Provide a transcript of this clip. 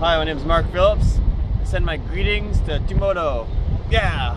Hi, my name is Mark Phillips. I send my greetings to Tumoto. Yeah!